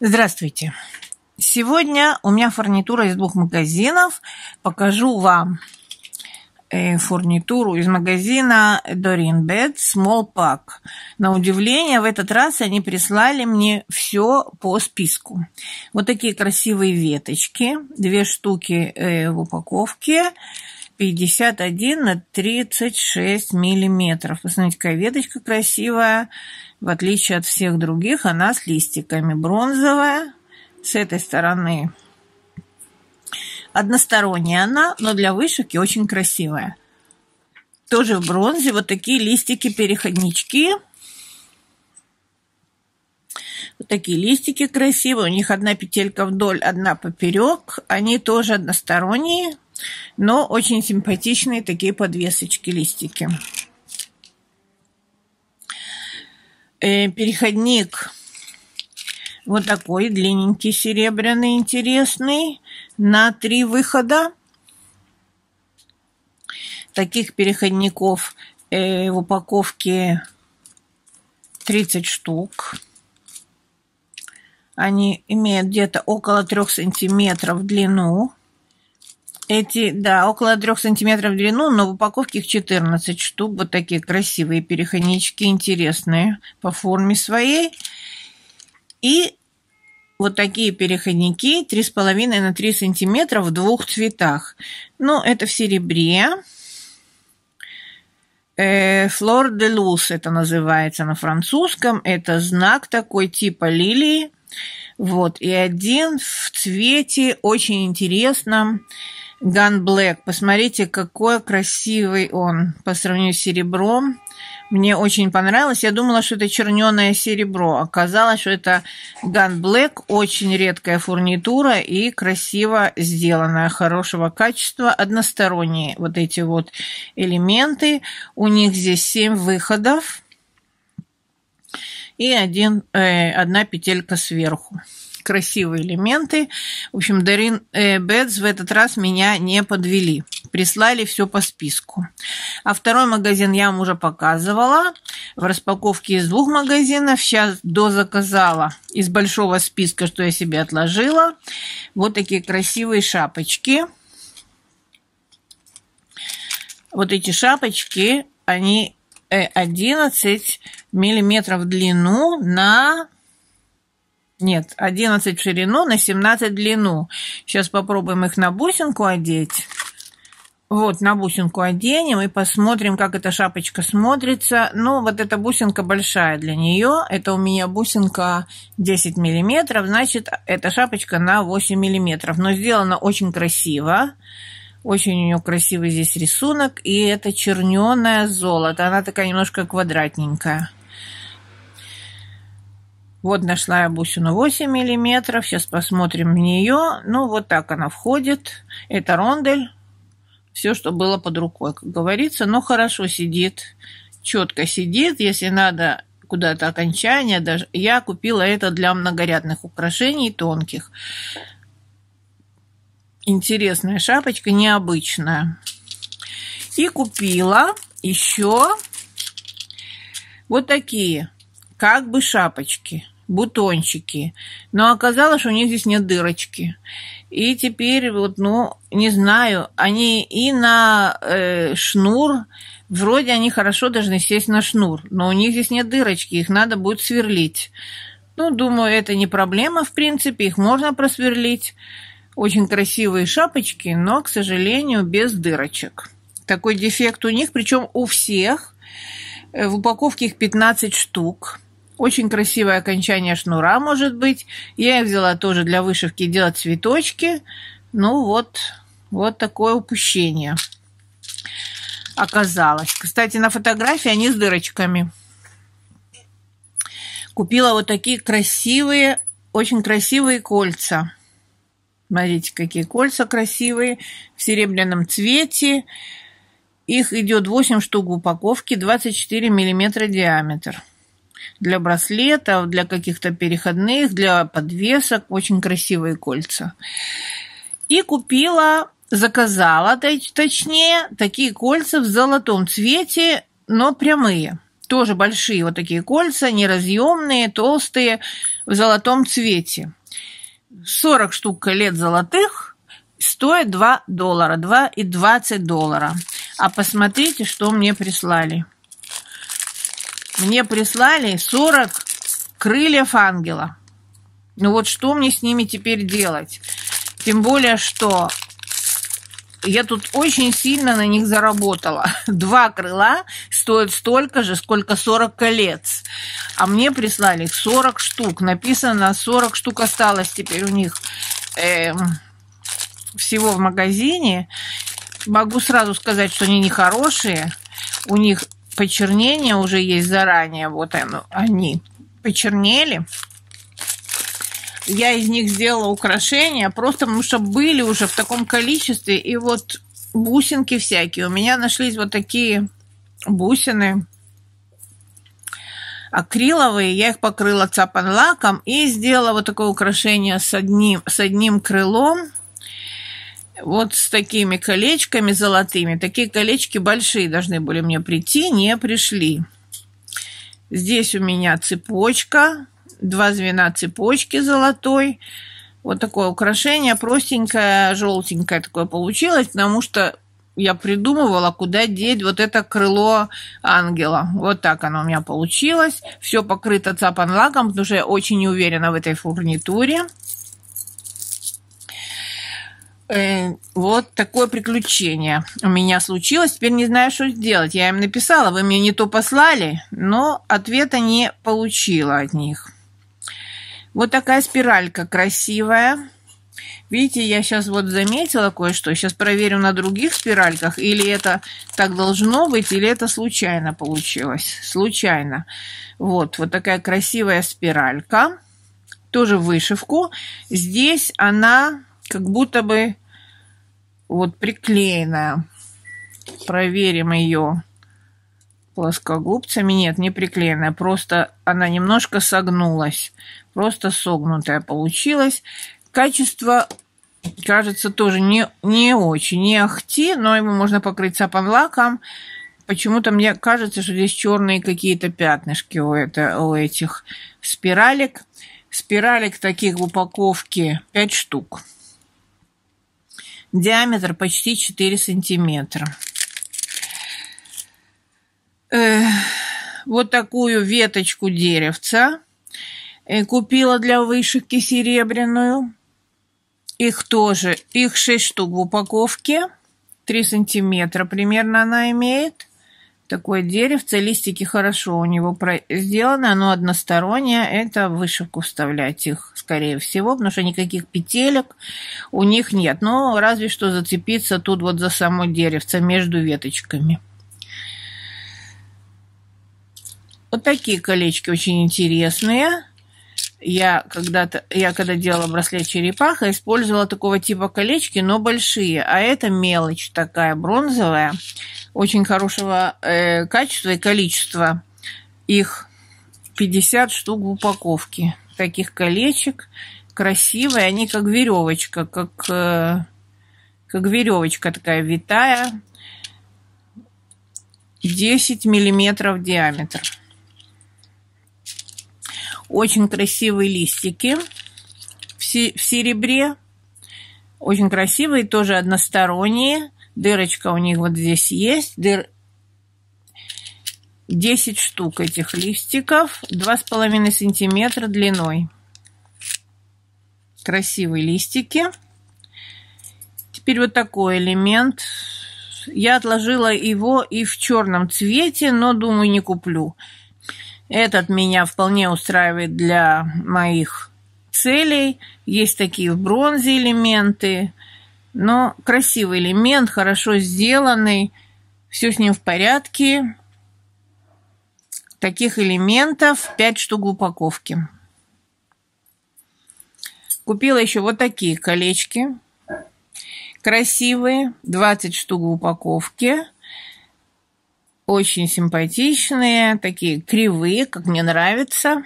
Здравствуйте. Сегодня у меня фурнитура из двух магазинов. Покажу вам э, фурнитуру из магазина Doreen Bed Small Pack. На удивление, в этот раз они прислали мне все по списку. Вот такие красивые веточки. Две штуки э, в упаковке. 51 на 36 миллиметров. Посмотрите, какая веточка красивая. В отличие от всех других, она с листиками. Бронзовая. С этой стороны односторонняя она, но для вышивки очень красивая. Тоже в бронзе. Вот такие листики-переходнички. Вот такие листики красивые. У них одна петелька вдоль, одна поперек. Они тоже односторонние но очень симпатичные такие подвесочки, листики. Э, переходник вот такой длинненький, серебряный, интересный, на три выхода. Таких переходников э, в упаковке 30 штук. Они имеют где-то около 3 сантиметров в длину. Эти, да, около трех сантиметров в длину, но в упаковке их 14 штук. Вот такие красивые переходнички, интересные по форме своей. И вот такие переходники 3,5 на 3 сантиметра в двух цветах. Ну, это в серебре. Флор де лус это называется на французском. Это знак такой типа лилии. Вот, и один в цвете очень интересном. Ган Блэк. Посмотрите, какой красивый он по сравнению с серебром. Мне очень понравилось. Я думала, что это черненое серебро. Оказалось, что это Ган Блэк. Очень редкая фурнитура и красиво сделанная, хорошего качества. Односторонние вот эти вот элементы. У них здесь 7 выходов и один, э, одна петелька сверху красивые элементы. В общем, Дарин э, Бетс в этот раз меня не подвели. Прислали все по списку. А второй магазин я вам уже показывала. В распаковке из двух магазинов. Сейчас дозаказала из большого списка, что я себе отложила. Вот такие красивые шапочки. Вот эти шапочки, они 11 э, миллиметров в длину на нет, 11 в ширину на 17 в длину. Сейчас попробуем их на бусинку одеть. Вот, на бусинку оденем и посмотрим, как эта шапочка смотрится. Ну, вот эта бусинка большая для нее. Это у меня бусинка 10 миллиметров, значит, эта шапочка на 8 миллиметров. Но сделана очень красиво. Очень у нее красивый здесь рисунок. И это черненое золото. Она такая немножко квадратненькая. Вот нашла я бусину 8 миллиметров. Сейчас посмотрим в нее. Ну, вот так она входит. Это рондель. Все, что было под рукой, как говорится. Но хорошо сидит. Четко сидит. Если надо куда-то окончание, даже я купила это для многорядных украшений тонких. Интересная шапочка, необычная. И купила еще вот такие как бы шапочки, бутончики. Но оказалось, что у них здесь нет дырочки. И теперь вот, ну, не знаю, они и на э, шнур, вроде они хорошо должны сесть на шнур, но у них здесь нет дырочки, их надо будет сверлить. Ну, думаю, это не проблема, в принципе, их можно просверлить. Очень красивые шапочки, но, к сожалению, без дырочек. Такой дефект у них, причем у всех. Э, в упаковке их 15 штук. Очень красивое окончание шнура, может быть. Я взяла тоже для вышивки делать цветочки. Ну вот, вот такое упущение оказалось. Кстати, на фотографии они с дырочками. Купила вот такие красивые, очень красивые кольца. Смотрите, какие кольца красивые, в серебряном цвете. Их идет 8 штук в упаковке, 24 миллиметра диаметр для браслетов, для каких-то переходных, для подвесок. Очень красивые кольца. И купила, заказала, точнее, такие кольца в золотом цвете, но прямые. Тоже большие вот такие кольца, неразъемные, толстые, в золотом цвете. 40 штук колец золотых стоит 2 доллара, 2 и 20 доллара. А посмотрите, что мне прислали. Мне прислали 40 крыльев ангела. Ну вот что мне с ними теперь делать? Тем более, что я тут очень сильно на них заработала. Два крыла стоят столько же, сколько 40 колец. А мне прислали их 40 штук. Написано, 40 штук осталось теперь у них э, всего в магазине. Могу сразу сказать, что они нехорошие. У них почернение уже есть заранее. Вот оно, они почернели я из них сделала украшения, просто потому что были уже в таком количестве. И вот бусинки всякие. У меня нашлись вот такие бусины акриловые. Я их покрыла цапан лаком и сделала вот такое украшение с одним, с одним крылом. Вот с такими колечками золотыми. Такие колечки большие должны были мне прийти, не пришли. Здесь у меня цепочка два звена цепочки золотой. Вот такое украшение, простенькое, желтенькое такое получилось, потому что я придумывала, куда деть вот это крыло ангела. Вот так оно у меня получилось. Все покрыто цапан лаком, потому что я очень не уверена в этой фурнитуре. Э, вот такое приключение у меня случилось. Теперь не знаю, что сделать. Я им написала, вы мне не то послали, но ответа не получила от них. Вот такая спиралька красивая. Видите, я сейчас вот заметила кое-что. Сейчас проверю на других спиральках. Или это так должно быть, или это случайно получилось. Случайно. Вот, вот такая красивая спиралька. Тоже вышивку. Здесь она как будто бы вот приклеенная. Проверим ее плоскогубцами. Нет, не приклеенная. Просто она немножко согнулась просто согнутая получилась. Качество, кажется, тоже не, не очень, не ахти, но его можно покрыть сапанлаком. Почему-то мне кажется, что здесь черные какие-то пятнышки у, это, у этих спиралек. Спиралек таких в упаковке 5 штук. Диаметр почти 4 сантиметра. Э, вот такую веточку деревца Э, купила для вышивки серебряную. Их тоже, их 6 штук в упаковке. 3 сантиметра примерно она имеет. Такое деревце, листики хорошо у него сделаны, оно одностороннее. Это вышивку вставлять их, скорее всего, потому что никаких петелек у них нет. Но разве что зацепиться тут вот за само деревце между веточками. Вот такие колечки очень интересные я когда-то, я когда делала браслет черепаха, использовала такого типа колечки, но большие, а это мелочь такая бронзовая, очень хорошего э, качества и количества. Их 50 штук в упаковке. Таких колечек красивые, они как веревочка, как, э, как веревочка такая витая, 10 миллиметров диаметр. Очень красивые листики в серебре. Очень красивые, тоже односторонние. Дырочка у них вот здесь есть. Дыр... 10 штук этих листиков. 2,5 сантиметра длиной. Красивые листики. Теперь вот такой элемент. Я отложила его и в черном цвете, но думаю, не куплю. Этот меня вполне устраивает для моих целей. Есть такие в бронзе элементы. Но красивый элемент, хорошо сделанный. Все с ним в порядке. Таких элементов 5 штук в упаковке. Купила еще вот такие колечки. Красивые. 20 штук в упаковке очень симпатичные, такие кривые, как мне нравится.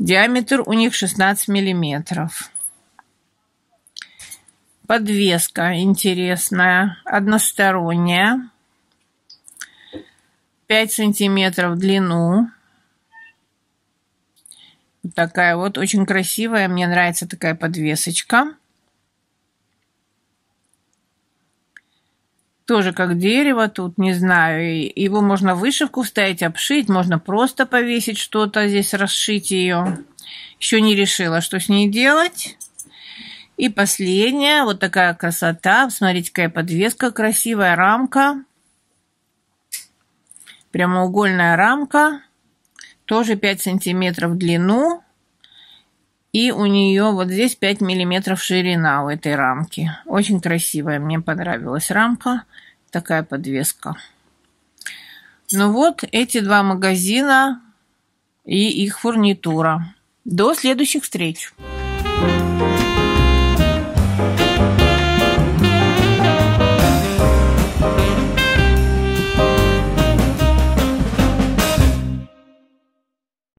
Диаметр у них 16 миллиметров. Подвеска интересная, односторонняя. 5 сантиметров в длину. Такая вот очень красивая. Мне нравится такая подвесочка. Тоже как дерево тут, не знаю. Его можно вышивку вставить, обшить. Можно просто повесить что-то здесь, расшить ее. Еще не решила, что с ней делать. И последняя, вот такая красота. Смотрите, какая подвеска красивая, рамка. Прямоугольная рамка. Тоже 5 сантиметров в длину. И у нее вот здесь 5 миллиметров ширина у этой рамки. Очень красивая, мне понравилась рамка. Такая подвеска. Ну вот, эти два магазина и их фурнитура. До следующих встреч!